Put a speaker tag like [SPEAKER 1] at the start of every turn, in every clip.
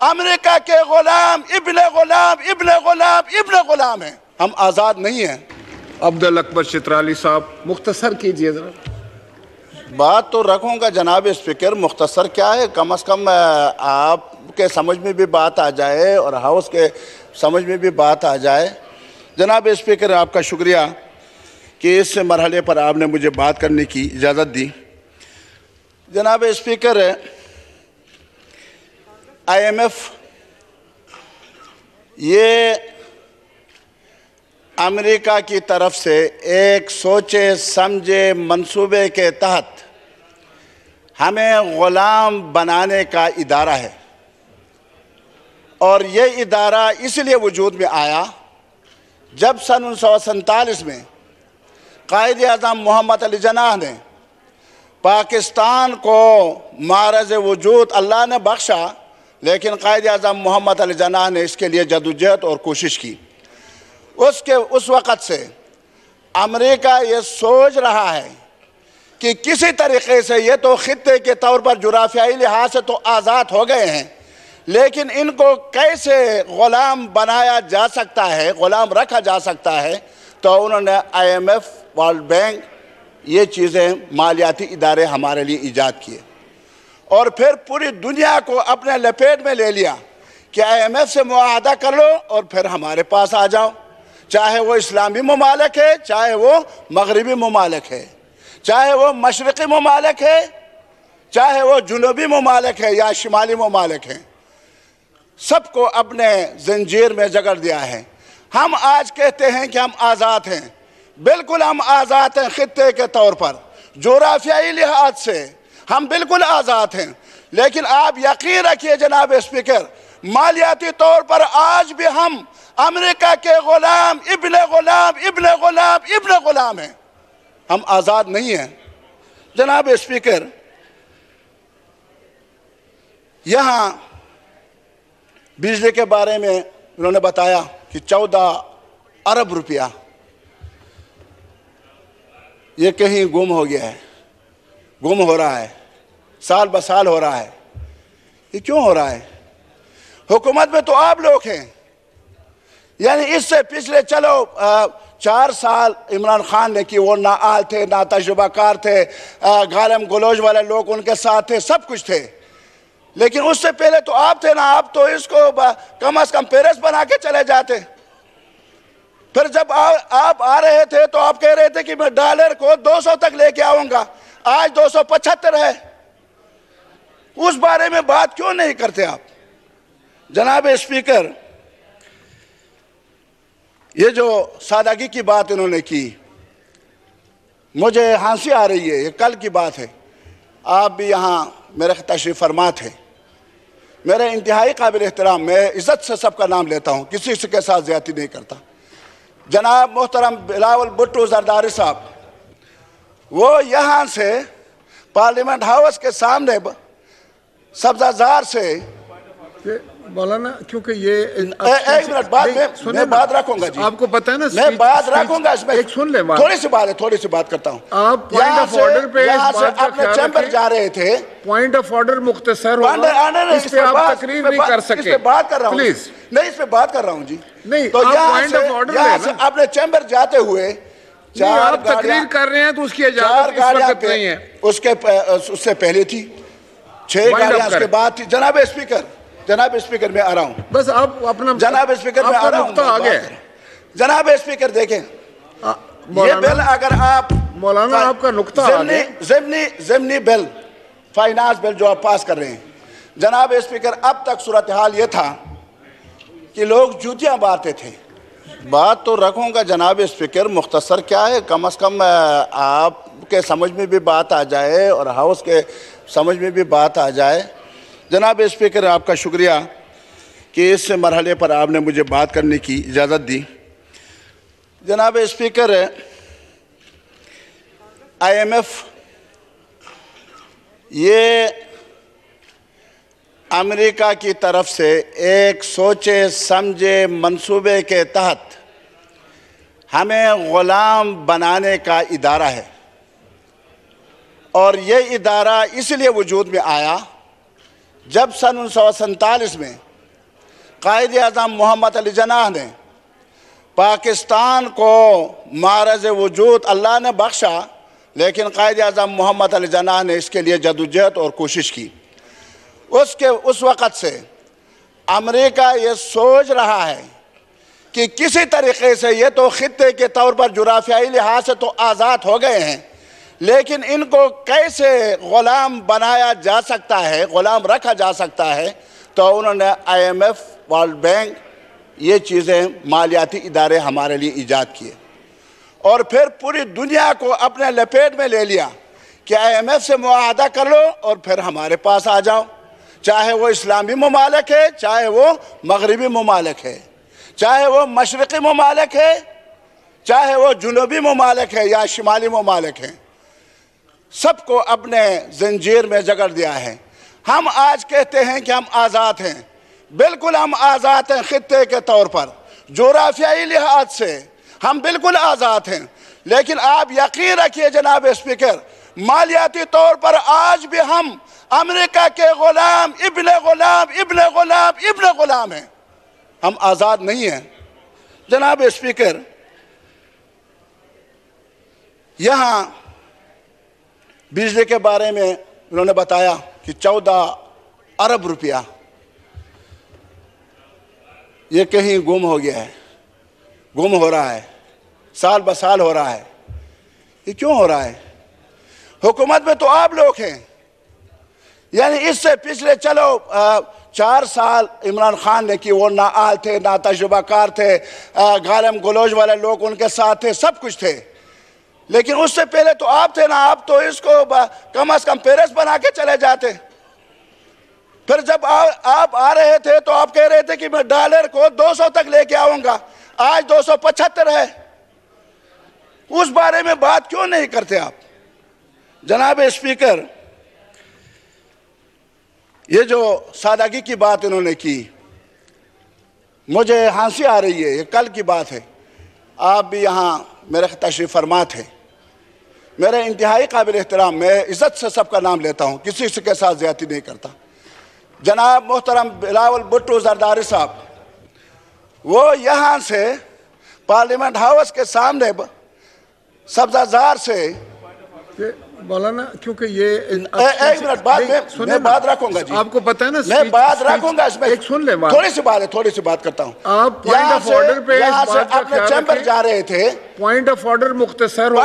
[SPEAKER 1] America के गुलाम इब्न गुलाम इब्न गुलाम इब्न गुलाम हैं। हम आज़ाद नहीं हैं।
[SPEAKER 2] अब्दुल अकबर चित्राली साहब मुख्तसर कीजिए जरा।
[SPEAKER 1] बात तो रखूँगा जनाब स्पीकर मुख्तसर क्या है? कम अज़ कम आपके समझ में भी बात आ जाए और हाउस के समझ में भी बात आ जाए। जनाब स्पीकर आपका शुक्रिया कि इस मरहले पर आपने मुझे बात करने की इजाज़त दी। जनाब स्पीकर आईएमएफ ये अमेरिका की तरफ़ से एक सोचे, समझे, मंसूबे के तहत हमें ग़ुलाम बनाने का इदारा है। और ये इदारा इसलिए वजूद में आया, जब सन उन्नीस में कायद अजम मोहम्मद अली जनाह ने पाकिस्तान को मारज वजूद अल्लाह ने बख्शा लेकिन कायद अजम मोहम्मद अली जना ने इसके लिए जदोजहद और कोशिश की। उसके, उस वक़्त से अमेरिका ये सोच रहा है कि किसी तरीके से ये तो ख़त्े के तौर पर जुराफियाई लिहाज से तो आज़ाद हो गए हैं, लेकिन इनको कैसे ग़ुलाम बनाया जा सकता है, ग़ुलाम रखा जा सकता है तो उन्होंने I M F, World Bank, ये चीज़ें मालियाती इदारे हमारे लिए ईजाद किए। और फिर पूरी दुनिया को अपने लपेट में ले लिया कि आईएमएफ से मुआहदा कर लो और फिर हमारे पास आ जाओ। चाहे वो इस्लामी ममालक है, चाहे वो मगरबी ममालक है, चाहे वो मशरक़ी ममालक है, चाहे वो जनूबी ममालक है या शुमाली ममालक है, सबको अपने जंजीर में जगड़ दिया है। हम आज कहते हैं कि हम आज़ाद हैं। बिल्कुल हम आज़ाद हैं ख़त्े के तौर पर। जोराफियाई लिहाज से हम बिल्कुल आज़ाद हैं। लेकिन आप यकीन रखिए जनाब स्पीकर, मालियाती तौर पर आज भी हम अमेरिका के गुलाम, इब्न गुलाम इब्न गुलाम इब्न गुलाम हैं। हम आज़ाद नहीं हैं। जनाब स्पीकर, यहाँ बिजली के बारे में उन्होंने बताया कि चौदह अरब रुपया, ये कहीं गुम हो गया है, गुम हो रहा है। साल ब साल हो रहा है। ये क्यों हो रहा है? हुकूमत में तो आप लोग हैं। यानी इससे पिछले चलो आ, चार साल इमरान खान ने कि वो ना आल थे ना तजुबाकार थे गालम गलोज वाले लोग उनके साथ थे सब कुछ थे। लेकिन उससे पहले तो आप थे ना आप तो इसको कम अज कम पेरेस बना के चले जाते। फिर जब आ, आप आ रहे थे तो आप कह रहे थे कि मैं डॉलर को 200 तक लेके आऊँगा। आज दो सौ पचहत्तर है। उस बारे में बात क्यों नहीं करते आप? जनाब स्पीकर, ये जो सादगी की बात इन्होंने की, मुझे हँसी आ रही है, ये कल की बात है। आप भी यहाँ मेरे तशरीफ़ फरमा थे मेरे इंतहाई काबिल एहतराम, मैं इज़्ज़त से सबका नाम लेता हूँ, किसी के साथ ज़्यादा नहीं करता। जनाब मोहतरम बिलावल भुट्टो जरदारी साहब, वो यहाँ से पार्लियामेंट हाउस के सामने सब्जाजार से।
[SPEAKER 2] मौलाना क्योंकि ये
[SPEAKER 1] एक मिनट बाद में मैं बात रखूँगा जी।
[SPEAKER 2] आपको पता है ना
[SPEAKER 1] मैं बात रखूँगा इसमें।
[SPEAKER 2] एक सुन ले
[SPEAKER 1] थोड़ी सी बात है थोड़ी सी बात करता हूँ।
[SPEAKER 2] आप पॉइंट ऑफ़ ऑर्डर पे
[SPEAKER 1] अपने चैम्बर जा रहे थे।
[SPEAKER 2] पॉइंट ऑफ़ ऑर्डर मुख्तसर इस पे आप तकरीर नहीं कर सके।
[SPEAKER 1] बात कर रहा हूँ।
[SPEAKER 2] प्लीज़
[SPEAKER 1] नहीं इस पे बात कर रहा हूँ जी।
[SPEAKER 2] नहीं,
[SPEAKER 1] तो
[SPEAKER 2] ले
[SPEAKER 1] से
[SPEAKER 2] ना।
[SPEAKER 1] अपने चैम्बर जाते हुए चार
[SPEAKER 2] आप तकरीर कर रहे हैं तो उसकी
[SPEAKER 1] चार
[SPEAKER 2] इजाज़त नहीं है।
[SPEAKER 1] उसके उससे पहले थी। छह उसके बाद जनाब स्पीकर जनाब स्पीकर मैं आ रहा हूँ।
[SPEAKER 2] बस आप अपना
[SPEAKER 1] जनाब स्पीकर मैं आ रहा हूँ।
[SPEAKER 2] आ
[SPEAKER 1] जनाब स्पीकर देखें। ये बिल अगर आप
[SPEAKER 2] मौलाना, आपका नुक्ता
[SPEAKER 1] जिमनी। जिमनी जिमनी बिल फाइनेंस बिल जो आप पास कर रहे हैं। जनाब स्पीकर अब तक सूरत हाल ये था कि लोग जूतियाँ बांटते थे। बात तो रखूँगा जनाब स्पीकर मुख्तसर क्या है? कम अज़ कम आपके समझ में भी बात आ जाए और हाउस के समझ में भी बात आ जाए। जनाब स्पीकर आपका शुक्रिया कि इस मरहले पर आपने मुझे बात करने की इजाज़त दी। जनाब स्पीकर आईएमएफ ये अमेरिका की तरफ़ से एक सोचे, समझे, मंसूबे के तहत हमें ग़ुलाम बनाने का इदारा है। और ये इदारा इसलिए वजूद में आया, जब सन उन्नीस में कायद अजम मोहम्मद अली जनाह ने पाकिस्तान को मारज वजूद अल्लाह ने बख्शा, लेकिन कायद अजम मोहम्मद अली जनाह ने इसके लिए जदोजहद और कोशिश की। उसके, उस वक़्त से अमेरिका ये सोच रहा है कि किसी तरीके से ये तो ख़त्े के तौर पर जुराफियाई लिहाज से तो आज़ाद हो गए हैं, लेकिन इनको कैसे ग़ुलाम बनाया जा सकता है, ग़ुलाम रखा जा सकता है तो उन्होंने आईएमएफ, वर्ल्ड बैंक, ये चीज़ें मालियाती इदारे हमारे लिए ईजाद किए। और फिर पूरी दुनिया को अपने लपेट में ले लिया कि आईएमएफ से मुआदा कर लो और फिर हमारे पास आ जाओ। चाहे वो इस्लामी ममालक है, चाहे वो मगरबी ममालक है, चाहे वो मशरक़ी ममालक है, चाहे वो जुनूबी ममालक है या शुमाली ममालक है, सबको अपने जंजीर में जगड़ दिया है। हम आज कहते हैं कि हम आज़ाद हैं। बिल्कुल हम आज़ाद हैं ख़त्े के तौर पर। जोराफियाई लिहाज से हम बिल्कुल आज़ाद हैं। लेकिन आप यकीन रखिए जनाब स्पीकर, मालियाती तौर पर आज भी हम अमेरिका के गुलाम, इब्न गुलाम इब्न गुलाम इब्न गुलाम हैं। हम आज़ाद नहीं हैं। जनाब स्पीकर, यहाँ बिजली के बारे में उन्होंने बताया कि चौदह अरब रुपया, ये कहीं गुम हो गया है। गुम हो रहा है। साल ब साल हो रहा है। ये क्यों हो रहा है? हुकूमत में तो आप लोग हैं। यानी इससे पिछले चलो आ, चार साल इमरान खान ने कि वो ना आल थे ना तजुबाकार थे गालम गलोज वाले लोग उनके साथ थे सब कुछ थे। लेकिन उससे पहले तो आप थे ना आप तो इसको कम अज कम पेरेस बना के चले जाते। फिर जब आ, आप आ रहे थे तो आप कह रहे थे कि मैं डॉलर को 200 तक लेके आऊँगा आज दो सौ पचहत्तर है। उस बारे में बात क्यों नहीं करते आप? जनाब स्पीकर ये जो सादगी की बात इन्होंने की, मुझे हँसी आ रही है, ये कल की बात है। आप भी यहाँ मेरे तशरीफ़ फरमा थे मेरे इंतहाई काबिल एहतराम, मैं इज़्ज़त से सबका नाम लेता हूँ, किसी से के साथ ज़्यादा नहीं करता। जनाब मोहतरम बिलावल भुट्टो जरदारी साहब, वो यहाँ से पार्लियामेंट हाउस के सामने सब्जाजार से
[SPEAKER 2] मौलाना क्योंकि ये
[SPEAKER 1] एक मिनट बाद में मैं बात रखूँगा जी।
[SPEAKER 2] आपको पता है ना
[SPEAKER 1] मैं बात रखूँगा इसमें।
[SPEAKER 2] एक सुन ले
[SPEAKER 1] थोड़ी सी बात है थोड़ी सी बात करता हूँ।
[SPEAKER 2] आप पॉइंट ऑफ़ ऑर्डर पे
[SPEAKER 1] अपने चैम्बर जा रहे थे।
[SPEAKER 2] पॉइंट ऑफ़ ऑर्डर मुख्तसर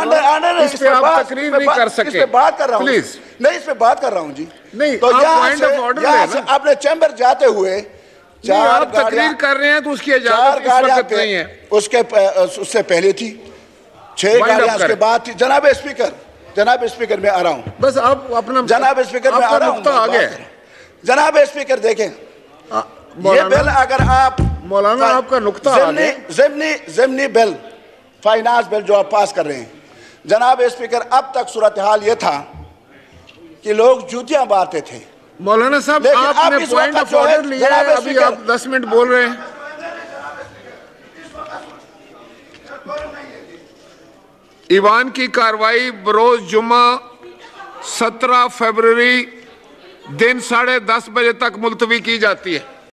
[SPEAKER 2] इस पे आप तकरीर नहीं कर सके
[SPEAKER 1] इस पे बात कर रहा हूँ।
[SPEAKER 2] प्लीज़
[SPEAKER 1] नहीं इस पे बात कर रहा हूँ जी।
[SPEAKER 2] नहीं
[SPEAKER 1] तो
[SPEAKER 2] पॉइंट ऑफ़ ऑर्डर
[SPEAKER 1] अपने चैम्बर जाते हुए
[SPEAKER 2] चार तकरीर कर रहे हैं तो उसकी इजाज़त नहीं है।
[SPEAKER 1] उसके उससे पहले थी। छह गाड़ियाँ उसके बाद थी। जनाब स्पीकर जनाब स्पीकर में आ रहा हूँ।
[SPEAKER 2] बस आप अपना
[SPEAKER 1] जनाब स्पीकर में आ रहा हूँ
[SPEAKER 2] आ गया
[SPEAKER 1] जनाब स्पीकर देखें। ये बिल अगर आप
[SPEAKER 2] मौलाना आपका नुकता
[SPEAKER 1] जिमनी जिमनी बिल फाइनेंस बिल जो आप पास कर रहे हैं। जनाब स्पीकर अब तक सूरत हाल ये था कि लोग जूतियाँ बांटते थे।
[SPEAKER 2] मौलाना साहब आपने पॉइंट ऑफ़ ऑर्डर लिया है अभी आप दस मिनट बोल रहे हैं। ईवान की कार्रवाई बरोज जुमा सत्रह फरवरी दिन साढ़े दस बजे तक मुलतवी की जाती है।